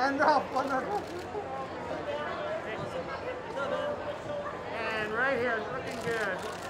And up, on the, And right here, looking good.